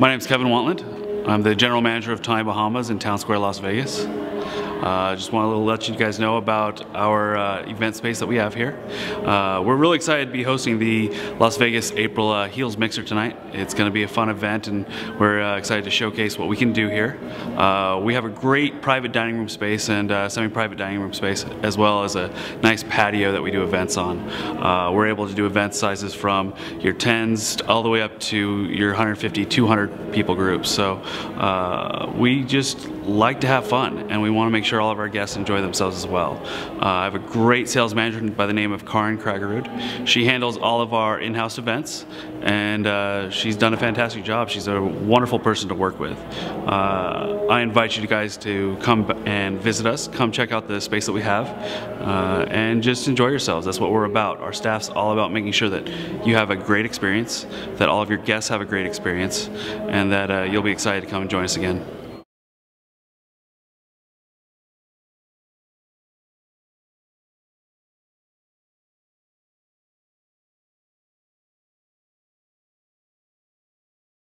My name is Kevin Wantland. I'm the general manager of Tommy Bahamas in Town Square, Las Vegas. I uh, just want to let you guys know about our uh, event space that we have here. Uh, we're really excited to be hosting the Las Vegas April uh, HEALS Mixer tonight. It's going to be a fun event and we're uh, excited to showcase what we can do here. Uh, we have a great private dining room space and semi-private dining room space as well as a nice patio that we do events on. we're able to do event sizes from your 10s all the way up to your 150, 200 people groups. So we just like to have fun and we want to make sure all of our guests enjoy themselves as well. Uh, I have a great sales manager by the name of Karin Kragerud. She handles all of our in-house events and uh, she's done a fantastic job. She's a wonderful person to work with. Uh, I invite you guys to come and visit us, come check out the space that we have uh, and just enjoy yourselves. That's what we're about. Our staff's all about making sure that you have a great experience, that all of your guests have a great experience and that uh, you'll be excited to come and join us again.